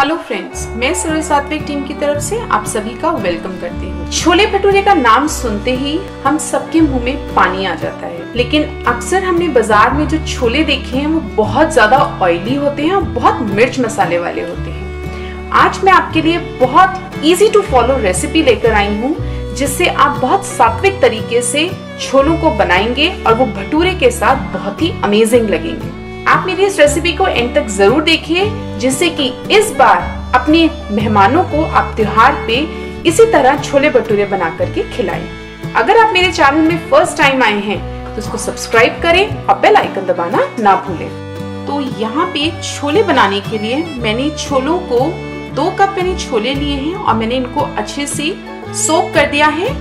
Hello friends, मैं सुरल सात्विक team की तरफ़ से आप सभी का वेलकम करती हूँ। छोले भटूरे का नाम सुनते ही हम सबके मुँह में पानी आ जाता है। लेकिन अक्सर हमने बाज़ार में जो छोले देखे हैं, वो बहुत ज़्यादा ऑयली होते हैं और बहुत मिर्च मसाले वाले होते हैं। आज मैं आपके लिए बहुत इजी टू फॉलो रेसिपी लेकर आई हूँ, जिससे आप बहुत सात्विक तरीके से छोलों को बनाएँगे और वो भटूरे के साथ बहुत ही अमेजिंग लगेंगे। आप मेरी इस रेसिपी को एंड तक ज़रूर देखिए, जिससे कि इस बार अपने मेहमानों को आप त्योहार पे इसी तरह छोले भटूरे बना करके खिलाएँ। अगर आप मेरे चैनल में फ़र्स्ट टाइम आए हैं तो इसको सब्सक्राइब करें और बेल आइकन दबाना ना भूलें तो यहाँ पे छोले बनाने के लिए मैंने छोलों को दो कप मैंने छोले लिए हैं और मैंने इनको अच्छे से सोक कर दिया है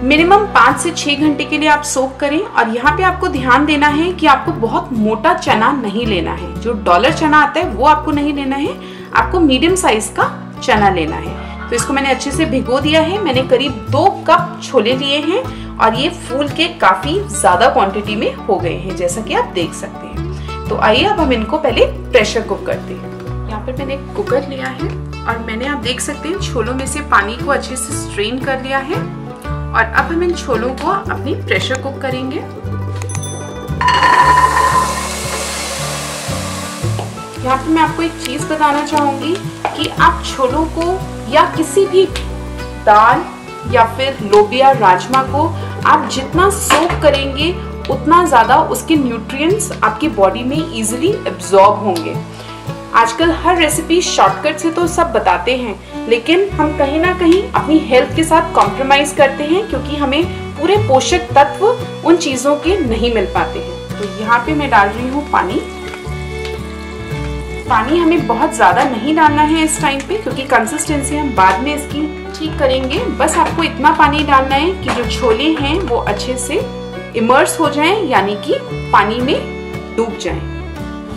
मिनिमम पाँच से छह घंटे के लिए आप सोक करें और यहाँ पे आपको ध्यान देना है कि आपको बहुत मोटा चना नहीं लेना है। जो डॉलर चना आता है, वो आपको नहीं लेना है। आपको मीडियम साइज़ का चना लेना है। तो इसको मैंने अच्छे से भिगो दिया है। मैंने करीब दो कप छोले लिए हैं और ये फूल के काफ़ी ज़्यादा क्वांटिटी में हो गए हैं, जैसा कि आप देख सकते हैं। तो आइए अब हम इनको पहले प्रेशर कुक करते हैं। यहाँ पर मैंने कुकर लिया है और मैंने आप देख सकते हैं, छोलों में से पानी को अच्छे से स्ट्रेन कर लिया है। और अब हम इन छोलों को अपनी प्रेशर कुक करेंगे। यहाँ पे मैं आपको एक चीज़ बताना चाहूँगी कि आप छोलों को या किसी भी दाल या फिर लोबिया, राजमा को आप जितना सोक करेंगे, उतना ज़्यादा उसके न्यूट्रिएंट्स आपकी बॉडी में इजीली एब्जॉर्ब होंगे। आजकल हर रेसिपी शॉर्टकट से तो सब बताते हैं लेकिन हम कहीं ना कहीं अपनी हेल्थ के साथ कॉम्प्रोमाइज करते हैं क्योंकि हमें पूरे पोषक तत्व उन चीज़ों के नहीं मिल पाते हैं। तो यहाँ पे मैं डाल रही हूँ पानी। पानी हमें बहुत ज़्यादा नहीं डालना है इस टाइम पे क्योंकि कंसिस्टेंसी हम बाद में इसकी ठीक करेंगे। बस आपको इतना पानी डालना है कि जो छोले हैं वो अच्छे से इमर्स हो जाएँ, यानी कि पानी में डूब जाएँ।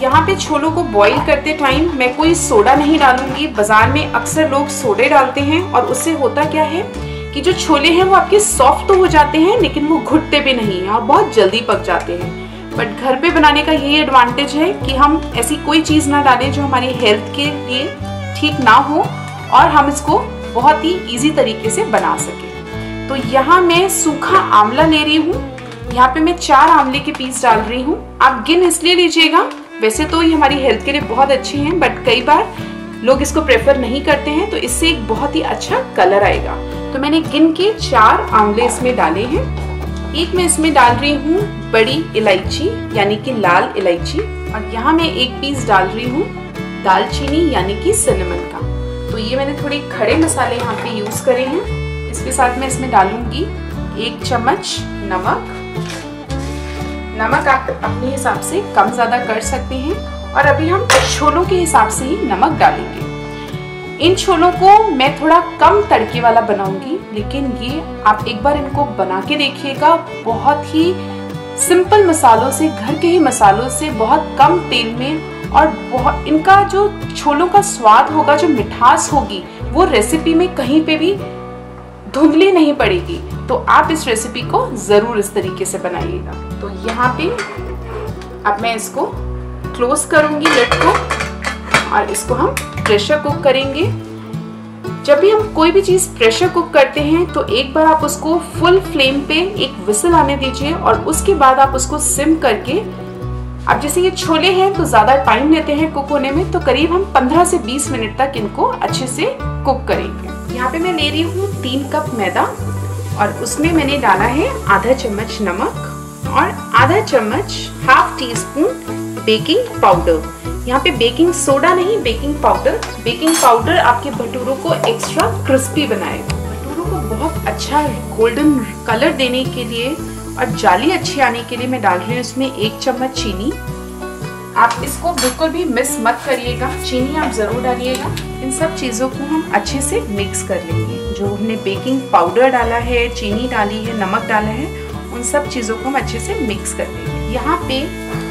यहाँ पे छोलों को बॉईल करते टाइम मैं कोई सोडा नहीं डालूँगी। बाज़ार में अक्सर लोग सोडे डालते हैं और उससे होता क्या है कि जो छोले हैं वो आपके सॉफ्ट तो हो जाते हैं, लेकिन वो घुटते भी नहीं हैं और बहुत जल्दी पक जाते हैं। बट घर पे बनाने का यही एडवांटेज है कि हम ऐसी कोई चीज़ ना डालें जो हमारी हेल्थ के लिए ठीक ना हो और हम इसको बहुत ही इजी तरीके से बना सके। तो यहाँ मैं सूखा आंवला ले रही हूँ। यहाँ पे मैं चार आंवले के पीस डाल रही हूँ। आप गिन इसलिए लीजिएगा वैसे तो ये हमारी हेल्थ के लिए बहुत अच्छे हैं बट कई बार लोग इसको प्रेफर नहीं करते हैं तो इससे एक बहुत ही अच्छा कलर आएगा। तो मैंने गिन के चार आंवले इसमें डाले हैं। एक मैं इसमें डाल रही हूँ बड़ी इलायची, यानी कि लाल इलायची, और यहाँ मैं एक पीस डाल रही हूँ दालचीनी, यानी कि सिनेमन का। तो ये मैंने थोड़े खड़े मसाले यहाँ पे यूज़ करे हैं। इसके साथ मैं इसमें डालूँगी एक चम्मच नमक। नमक आप अपने हिसाब से कम ज़्यादा कर सकते हैं और अभी हम छोलों के हिसाब से ही नमक डालेंगे। इन छोलों को मैं थोड़ा कम तड़के वाला बनाऊँगी, लेकिन ये आप एक बार इनको बना के देखिएगा। बहुत ही सिंपल मसालों से, घर के ही मसालों से, बहुत कम तेल में और बहुत इनका जो छोलों का स्वाद होगा, जो मिठास होगी, वो रेसिपी में कहीं पे भी धुंधली नहीं पड़ेगी। तो आप इस रेसिपी को ज़रूर इस तरीके से बनाइएगा। तो यहाँ पे अब मैं इसको क्लोज करूँगी लिड को और इसको हम प्रेशर कुक करेंगे। जब भी हम कोई भी चीज़ प्रेशर कुक करते हैं तो एक बार आप उसको फुल फ्लेम पे एक विसल आने दीजिए और उसके बाद आप उसको सिम करके, अब जैसे ये छोले हैं तो ज़्यादा टाइम लेते हैं कुक होने में तो करीब हम 15 से 20 मिनट तक इनको अच्छे से कुक करेंगे। यहाँ पे मैं ले रही हूँ तीन कप मैदा और उसमें मैंने डाला है आधा चम्मच नमक। और आधा चम्मच half teaspoon baking powder यहाँ पे बेकिंग सोडा नहीं बेकिंग पाउडर बेकिंग पाउडर आपके भटूरों को एक्स्ट्रा क्रिस्पी बनाएगा। भटूरों को बहुत अच्छा गोल्डन कलर देने के लिए और जाली अच्छी आने के लिए मैं डाल रही हूँ इसमें एक चम्मच चीनी। आप इसको बिल्कुल भी मिस मत करिएगा। चीनी आप ज़रूर डालिएगा। इन सब चीज़ों को हम अच्छे से मिक्स कर लेंगे। जो हमने बेकिंग पाउडर डाला है, चीनी डाली है, नमक डाला है उन सब चीज़ों को हम अच्छे से मिक्स कर देंगे यहाँ पे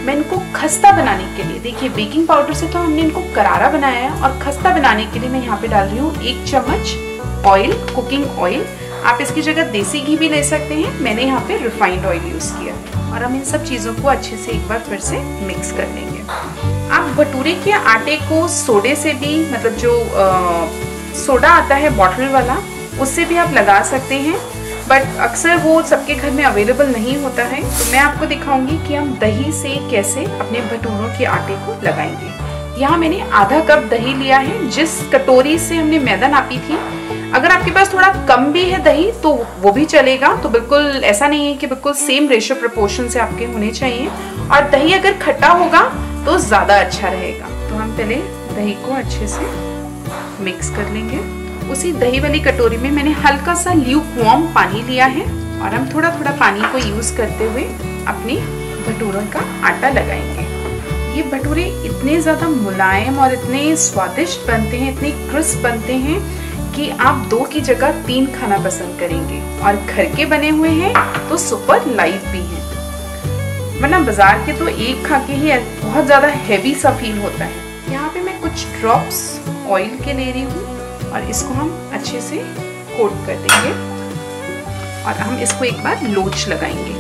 मैं इनको खस्ता बनाने के लिए देखिए बेकिंग पाउडर से तो हमने इनको करारा बनाया है और खस्ता बनाने के लिए मैं यहाँ पे डाल रही हूँ एक चम्मच ऑयल कुकिंग ऑयल आप इसकी जगह देसी घी भी ले सकते हैं। मैंने यहाँ पे रिफाइंड ऑयल यूज़ किया और हम इन सब चीज़ों को अच्छे से एक बार फिर से मिक्स कर लेंगे। आप भटूरे के आटे को सोडे से भी मतलब जो आ, सोडा आता है बॉटल वाला उससे भी आप लगा सकते हैं। बट अक्सर वो सबके घर में अवेलेबल नहीं होता है। तो मैं आपको दिखाऊँगी कि हम दही से कैसे अपने भटूरों के आटे को लगाएँगे। यहाँ मैंने आधा कप दही लिया है, जिस कटोरी से हमने मैदा नापी थी। अगर आपके पास थोड़ा कम भी है दही तो वो भी चलेगा। तो बिल्कुल ऐसा नहीं है कि बिल्कुल सेम रेशो प्रपोर्शन से आपके होने चाहिए। और दही अगर खट्टा होगा तो ज़्यादा अच्छा रहेगा। तो हम पहले दही को अच्छे से मिक्स कर लेंगे। उसी दही वाली कटोरी में मैंने हल्का सा ल्यूक वॉर्म पानी लिया है और हम थोड़ा थोड़ा पानी को यूज़ करते हुए अपने भटूरों का आटा लगाएँगे। ये भटूरे इतने ज़्यादा मुलायम और इतने स्वादिष्ट बनते हैं, इतने क्रिस्प बनते हैं कि आप दो की जगह तीन खाना पसंद करेंगे और घर के बने हुए हैं तो सुपर लाइट भी हैं। वरना बाज़ार के तो एक खा के ही बहुत ज़्यादा हैवी सा फील होता है। यहाँ पे मैं कुछ ड्रॉप्स ऑयल के ले रही हूँ। और इसको हम अच्छे से कोट कर देंगे। और हम इसको एक बार लोच लगाएँगे।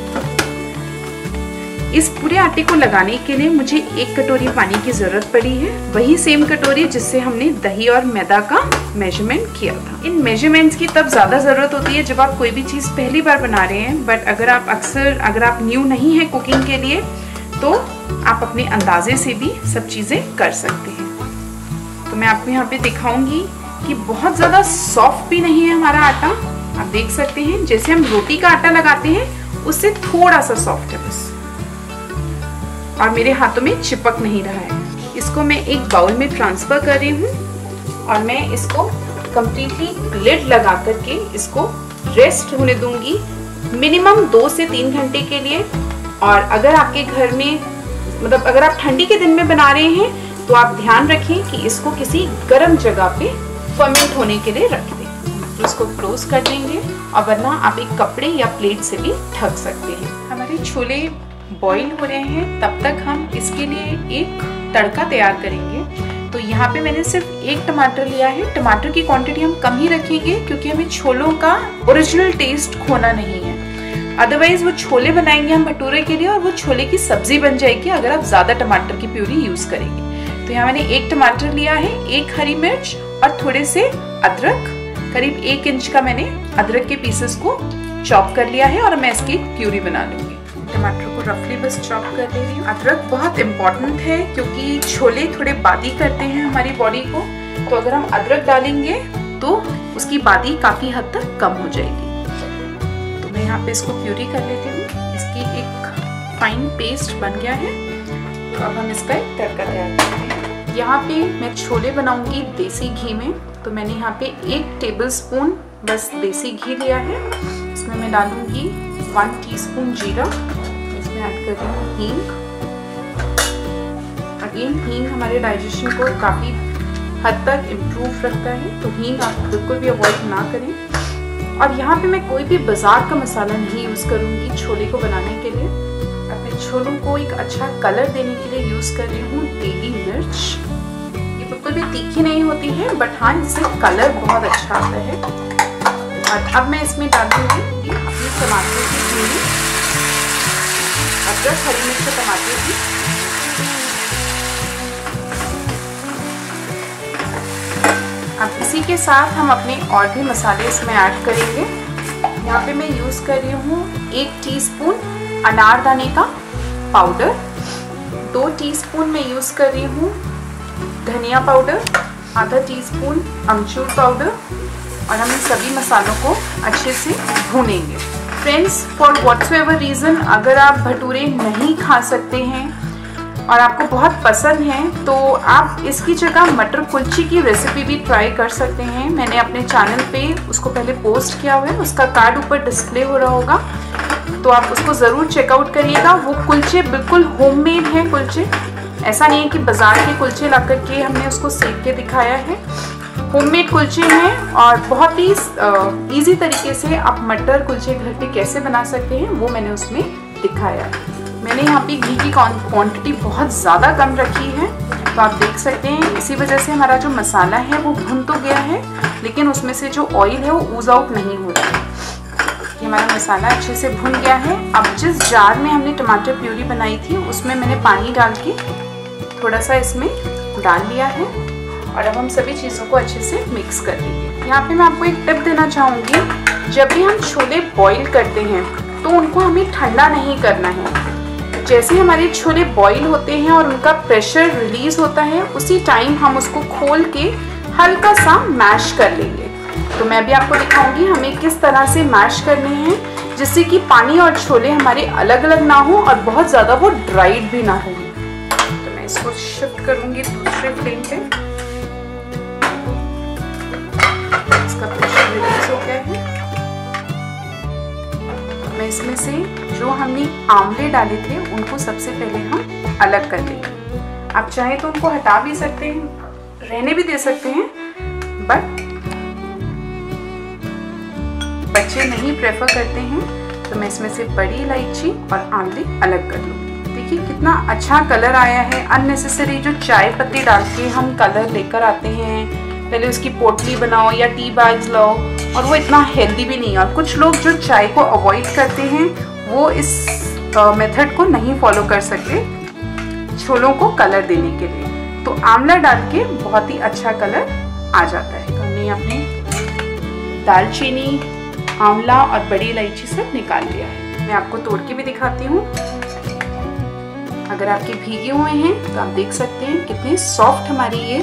इस पूरे आटे को लगाने के लिए मुझे एक कटोरी पानी की ज़रूरत पड़ी है। वही सेम कटोरी जिससे हमने दही और मैदा का मेज़रमेंट किया था। इन मेजरमेंट्स की तब ज़्यादा ज़रूरत होती है जब आप कोई भी चीज़ पहली बार बना रहे हैं। बट अगर आप अक्सर, अगर आप न्यू नहीं है कुकिंग के लिए तो आप अपने अंदाजे से भी सब चीज़ें कर सकते हैं। तो मैं आपको यहाँ पे दिखाऊँगी कि बहुत ज़्यादा सॉफ्ट भी नहीं है हमारा आटा। आप देख सकते हैं, जैसे हम रोटी का आटा लगाते हैं, उससे थोड़ा सा सॉफ्ट है बस। और मेरे हाथों में चिपक नहीं रहा है। इसको मैं एक बाउल में ट्रांसफ़र कर रही हूँ और मैं इसको कम्प्लीटली लिड लगा करके इसको रेस्ट होने दूँगी मिनिमम दो से तीन घंटे के लिए। और अगर आपके घर में मतलब अगर आप ठंडी के दिन में बना रहे हैं तो आप ध्यान रखें कि इसको किसी गर्म जगह पे फर्मेंट होने के लिए रख दें। तो इसको क्लोज कर देंगे, और वरना आप एक कपड़े या प्लेट से भी ढक सकते हैं। हमारे छोले बॉईल हो रहे हैं, तब तक हम इसके लिए एक तड़का तैयार करेंगे। तो यहाँ पे मैंने सिर्फ़ एक टमाटर लिया है। टमाटर की क्वांटिटी हम कम ही रखेंगे, क्योंकि हमें छोलों का ओरिजिनल टेस्ट खोना नहीं है। अदरवाइज़ वो छोले बनाएँगे हम भटूरे के लिए, और वो छोले की सब्ज़ी बन जाएगी अगर आप ज़्यादा टमाटर की प्यूरी यूज़ करेंगे। तो यहाँ मैंने एक टमाटर लिया है, एक हरी मिर्च और थोड़े से अदरक, करीब एक इंच का मैंने अदरक के पीसेस को चॉप कर लिया है और मैं इसकी प्यूरी बना लूँगी। टमाटर को रफली बस चॉप कर ले रही हूँ। अदरक बहुत इम्पोर्टेंट है क्योंकि छोले थोड़े बादी करते हैं हमारी बॉडी को। तो अगर हम अदरक डालेंगे तो उसकी बादी काफ़ी हद तक कम हो जाएगी। तो मैं यहाँ पे इसको प्यूरी कर लेती हूँ। इसकी एक फाइन पेस्ट बन गया है। तो अब हम इसका एक तड़का तैयार करते हैं। यहाँ पे मैं छोले बनाऊँगी देसी घी में। तो मैंने यहाँ पे एक टेबल स्पून बस देसी घी लिया है। इसमें मैं डालूँगी वन टीस्पून जीरा। इसमें ऐड कर रही हूँ हींग। अगेन हींग हमारे डाइजेशन को काफ़ी हद तक इम्प्रूव रखता है। तो हींग आप बिल्कुल भी अवॉइड ना करें। और यहाँ पे मैं कोई भी बाज़ार का मसाला नहीं यूज़ करूँगी छोले को बनाने के लिए। छोलों को एक अच्छा कलर देने के लिए यूज़ कर रही हूँ डेली मिर्च। ये बिल्कुल भी तीखी नहीं होती है बट हाँ इससे कलर बहुत अच्छा आता है। और अब मैं इसमें डालूँगी अपने टमाटर की प्यूरी अदरक, हरी मिर्च टमाटर की। अब इसी के साथ हम अपने और भी मसाले इसमें ऐड करेंगे। यहाँ पे मैं यूज़ कर रही हूँ एक टीस्पून अनारदाने का। पाउडर दो टीस्पून मैं यूज़ कर रही हूँ धनिया पाउडर आधा टीस्पून अमचूर पाउडर और हम इन सभी मसालों को अच्छे से भूनेंगे। Friends for whatsoever reason अगर आप भटूरे नहीं खा सकते हैं और आपको बहुत पसंद है तो आप इसकी जगह मटर कुल्ची की रेसिपी भी ट्राई कर सकते हैं। मैंने अपने चैनल पे उसको पहले पोस्ट किया हुआ है, उसका कार्ड ऊपर डिस्प्ले हो रहा होगा। तो आप उसको ज़रूर चेकआउट करिएगा। वो कुल्चे बिल्कुल होममेड हैं कुल्चे। ऐसा नहीं है कि बाज़ार के कुल्चे ला करके हमने उसको सेक के दिखाया है। होममेड कुल्चे हैं और बहुत ही इजी तरीके से आप मटर कुल्चे घर पे कैसे बना सकते हैं, वो मैंने उसमें दिखाया है। मैंने यहाँ पे घी की क्वांटिटी बहुत ज़्यादा कम रखी है। तो आप देख सकते हैं, इसी वजह से हमारा जो मसाला है, वो भुन तो गया है, लेकिन उसमें से जो ऑयल है, वो ऊज आउट नहीं हो रहा है। हमारा मसाला अच्छे से भुन गया है। अब जिस जार में हमने टमाटर प्यूरी बनाई थी, उसमें मैंने पानी डाल के थोड़ा सा इसमें डाल लिया है। और अब हम सभी चीज़ों को अच्छे से मिक्स कर लेंगे। यहाँ पे मैं आपको एक टिप देना चाहूँगी, जब भी हम छोले बॉईल करते हैं तो उनको हमें ठंडा नहीं करना है। जैसे हमारे छोले बॉईल होते हैं और उनका प्रेशर रिलीज़ होता है, उसी टाइम हम उसको खोल के हल्का सा मैश कर लेंगे। तो मैं भी आपको दिखाऊँगी हमें किस तरह से मैश करने हैं, जिससे कि पानी और छोले हमारे अलग अलग ना हो और बहुत ज़्यादा वो ड्राइड भी ना हो। तो मैं इसको शिफ्ट करूँगी दूसरे फ्लेम पे। इसका प्रेशर रिलीज़ हो गया है। मैं इसमें से जो हमने आंवले डाले थे, उनको सबसे पहले हम अलग कर लेंगे आप चाहे तो उनको हटा भी सकते हैं, रहने भी दे सकते हैं बट बच्चे नहीं प्रेफर करते हैं तो मैं इसमें से बड़ी इलायची और आंवली अलग कर लूँगी। देखिए कितना अच्छा कलर आया है। अननेसेसरी जो चाय पत्ती डाल के हम कलर लेकर आते हैं, पहले उसकी पोटली बनाओ या टी बैग्स लाओ, और वो इतना हेल्दी भी नहीं है। और कुछ लोग जो चाय को अवॉइड करते हैं, वो इस मेथड को नहीं फॉलो कर सकते छोलों को कलर देने के लिए। तो आंवला डाल के बहुत ही अच्छा कलर आ जाता है। हमने अपने दालचीनी आंवला और बड़ी इलायची सब निकाल लिया है। मैं आपको तोड़ के भी दिखाती हूँ। अगर आपके भीगे हुए हैं तो आप देख सकते हैं कितने सॉफ्ट हमारी ये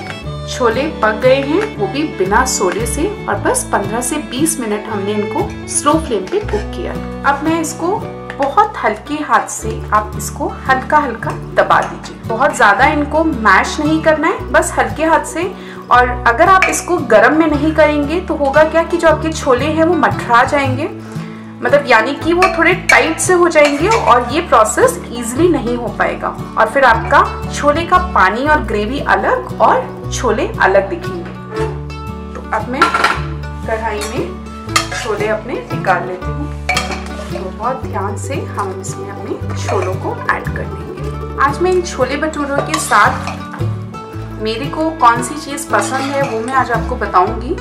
छोले पक गए हैं। वो भी बिना सोडे से और बस 15 से 20 मिनट हमने इनको स्लो फ्लेम पे कुक किया अब मैं इसको बहुत हल्के हाथ से आप इसको हल्का हल्का दबा दीजिए। बहुत ज़्यादा इनको मैश नहीं करना है, बस हल्के हाथ से और अगर आप इसको गर्म में नहीं करेंगे तो होगा क्या कि जो आपके छोले हैं वो मठरा जाएँगे? मतलब यानी कि वो थोड़े टाइट से हो जाएँगे और ये प्रोसेस इजीली नहीं हो पाएगा। और फिर आपका छोले का पानी और ग्रेवी अलग और छोले अलग दिखेंगे। तो अब मैं कढ़ाई में छोले अपने निकाल लेती हूँ। तो बहुत ध्यान से हम इसमें अपने छोलों को ऐड कर देंगे आज मैं इन छोले भटूरों के साथ मेरे को कौन सी चीज़ पसंद है वो मैं आज आपको बताऊँगी।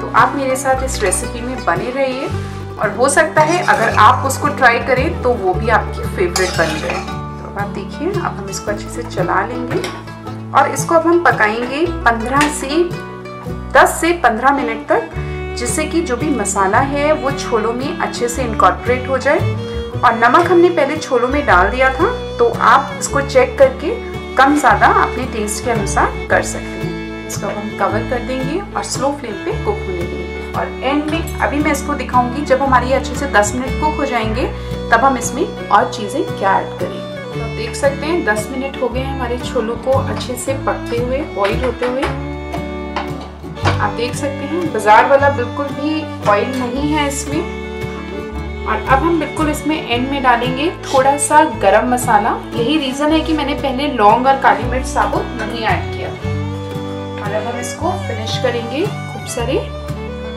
तो आप मेरे साथ इस रेसिपी में बने रहिए और हो सकता है अगर आप उसको ट्राई करें तो वो भी आपकी फेवरेट बन जाए। तो अब आप देखिए, अब हम इसको अच्छे से चला लेंगे और इसको अब हम पकाएँगे 15 से 10 से 15 मिनट तक, जिससे कि जो भी मसाला है वो छोलों में अच्छे से इनकॉर्पोरेट हो जाए। और नमक हमने पहले छोलों में डाल दिया था तो आप इसको चेक करके कम ज़्यादा अपने टेस्ट के अनुसार कर सकते हैं। इसको हम कवर कर देंगे और स्लो फ्लेम पे कुक होने देंगे। और एंड में अभी मैं इसको दिखाऊँगी, जब हमारी अच्छे से 10 मिनट कुक हो जाएँगे, तब हम इसमें और चीज़ें क्या ऐड करेंगे तो देख सकते हैं 10 मिनट हो गए हैं हमारे छोलों को अच्छे से पकते हुए बॉईल होते हुए। आप देख सकते हैं, बाज़ार वाला बिल्कुल भी ऑयल नहीं है इसमें। और अब हम बिल्कुल इसमें एंड में डालेंगे थोड़ा सा गरम मसाला। यही रीज़न है कि मैंने पहले लौंग और काली मिर्च साबुत नहीं ऐड किया। और अब हम इसको फिनिश करेंगे खूब सारे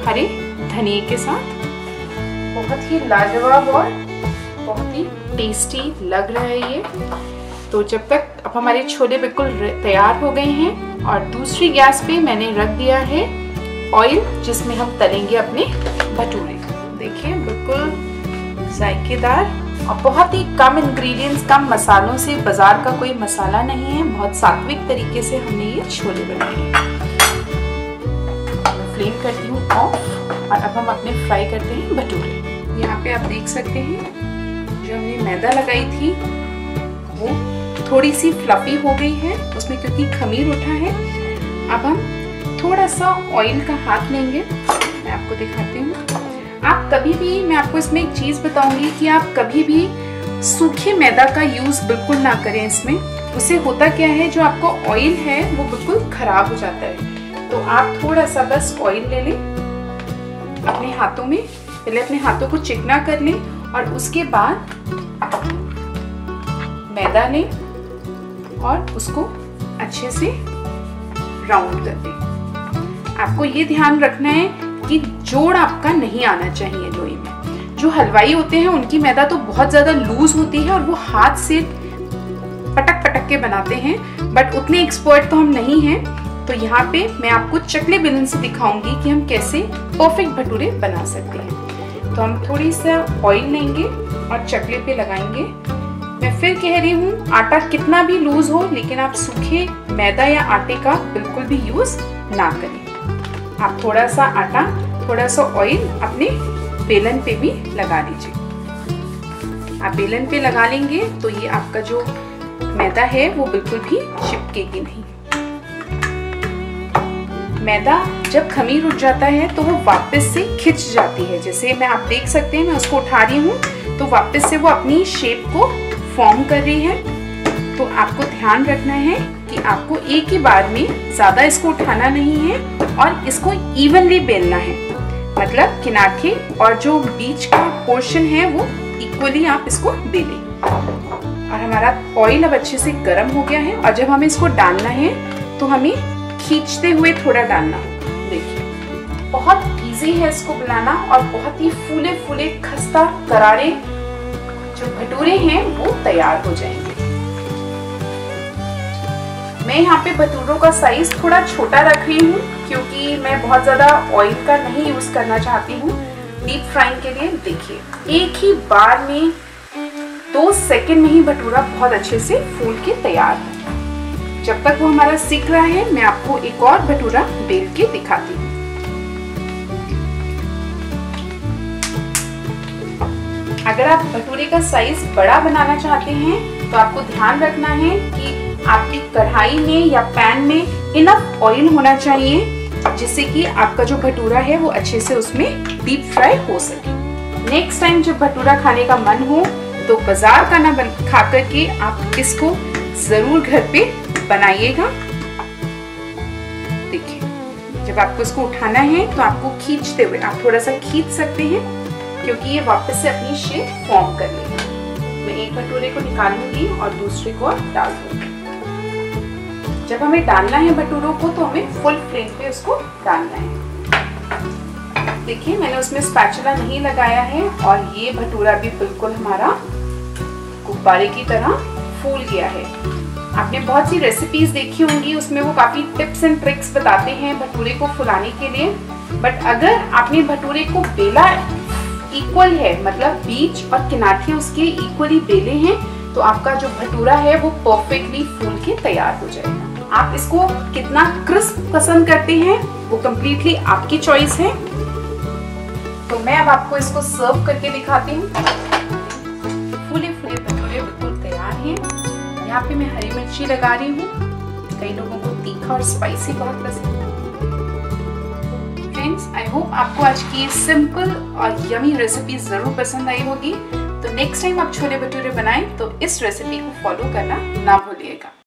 हरे धनिए के साथ। बहुत ही लाजवाब और बहुत ही टेस्टी लग रहा है ये। तो जब तक अब हमारे छोले बिल्कुल तैयार हो गए हैं और दूसरी गैस पे मैंने रख दिया है ऑयल जिसमें हम तलेंगे अपने भटूरे। देखिए, बिल्कुल जायकेदार और बहुत ही कम इंग्रेडिएंट्स कम मसालों से बाज़ार का कोई मसाला नहीं है। बहुत सात्विक तरीके से हमने ये छोले बनाए हैं। फ्लेम करती हूँ ऑफ़ और अब हम अपने फ्राई करते हैं भटूरे। यहाँ पे आप देख सकते हैं, जो हमने मैदा लगाई थी, वो थोड़ी सी फ्लफी हो गई है। उसमें क्योंकि खमीर उठा है, अब हम थोड़ा सा ऑयल का हाथ लेंगे। मैं आपको दिखाती हूँ। आप कभी भी, मैं आपको इसमें एक चीज़ बताऊँगी कि आप कभी भी सूखे मैदा का यूज़ बिल्कुल ना करें इसमें। उससे होता क्या है, जो आपको ऑयल है, वो बिल्कुल खराब हो जाता है। तो आप थोड़ा सा बस ऑयल ले लें, अपने हाथों में। पहले अपने हाथों को चिकना कर लें और उसके बाद मैदा लें और उसको अच्छे से राउंड कर दें। आपको ये ध्यान रखना है कि जोड़ आपका नहीं आना चाहिए लोई में। जो हलवाई होते हैं, उनकी मैदा तो बहुत ज़्यादा लूज होती है और वो हाथ से पटक पटक के बनाते हैं बट उतने एक्सपर्ट तो हम नहीं हैं। तो यहाँ पे मैं आपको चकले बेलन से दिखाऊँगी कि हम कैसे परफेक्ट भटूरे बना सकते हैं। तो हम थोड़ी सा ऑयल लेंगे और चकले पे लगाएँगे। मैं फिर कह रही हूँ, आटा कितना भी लूज हो, लेकिन आप सूखे मैदा या आटे का बिल्कुल भी यूज़ ना करें। आप थोड़ा सा आटा थोड़ा सा ऑयल अपने बेलन पे भी लगा लीजिए। आप बेलन पे लगा लेंगे तो ये आपका जो मैदा है वो बिल्कुल भी चिपकेगी नहीं। मैदा जब खमीर उठ जाता है तो वो वापस से खिंच जाती है। जैसे मैं, आप देख सकते हैं, मैं उसको उठा रही हूँ तो वापस से वो अपनी शेप को फॉर्म कर रही है। तो आपको ध्यान रखना है कि आपको एक ही बार में ज़्यादा इसको उठाना नहीं है और इसको इवनली बेलना है। मतलब किनारे और जो बीच का पोर्शन है वो इक्वली आप इसको बेलें। और हमारा ऑयल अब अच्छे से गर्म हो गया है और जब हमें इसको डालना है तो हमें खींचते हुए थोड़ा डालना देखिए, बहुत इजी है इसको बनाना और बहुत ही फूले फूले खस्ता करारे जो भटूरे हैं वो तैयार हो जाएँगे। मैं यहाँ पे भटूरों का साइज़ थोड़ा छोटा रख रही हूँ, क्योंकि मैं बहुत ज़्यादा ऑयल का नहीं यूज़ करना चाहती हूँ। डीप फ्राइंग के लिए देखिए, एक ही बार में दो सेकंड में ही भटूरा बहुत अच्छे से फूल के तैयार है। जब तक वो हमारा सीख रहा है, मैं आपको एक और भटूरा बेल के दिखाती हूँ। अगर आप भटूरे का साइज़ बड़ा बनाना चाहते हैं तो आपको ध्यान रखना है कि आपकी कढ़ाई में या पैन में इनफ ऑयल होना चाहिए, जिससे कि आपका जो भटूरा है वो अच्छे से उसमें डीप फ्राई हो सके। नेक्स्ट टाइम जब भटूरा खाने का मन हो तो बाज़ार का ना खा करके आप इसको ज़रूर घर पे बनाइएगा। देखिए, जब आपको इसको उठाना है तो आपको खींचते हुए, आप थोड़ा सा खींच सकते हैं, क्योंकि ये वापस से अपनी शेप फॉर्म कर लेगा। मैं एक भटूरे को निकालूँगी और दूसरे को डाल दूँगी जब हमें डालना है भटूरों को तो हमें फुल फ्लेम पे उसको डालना है। देखिए, मैंने उसमें स्पैचुला नहीं लगाया है और ये भटूरा भी बिल्कुल हमारा गुब्बारे की तरह फूल गया है। आपने बहुत सी रेसिपीज़ देखी होंगी, उसमें वो काफ़ी टिप्स एंड ट्रिक्स बताते हैं भटूरे को फुलाने के लिए। बट अगर आपने भटूरे को बेला इक्वल है मतलब बीच और किनारे उसके इक्वली बेले हैं तो आपका जो भटूरा है, वो परफेक्टली फूल के तैयार हो जाएगा। आप इसको कितना क्रिस्प पसंद करते हैं, वो कम्प्लीटली आपकी चॉइस है। तो मैं अब आपको इसको सर्व करके दिखाती हूँ। फूले फूले भटूरे बिल्कुल तैयार हैं। यहाँ पे मैं हरी मिर्ची लगा रही हूँ। कई लोगों को तीखा और स्पाइसी बहुत पसंद है। फ्रेंड्स आई होप आपको आज की सिंपल और यमी रेसिपी ज़रूर पसंद आई होगी। तो नेक्स्ट टाइम आप छोले भटूरे बनाएँ तो इस रेसिपी को फॉलो करना ना भूलिएगा।